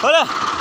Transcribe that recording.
Hola.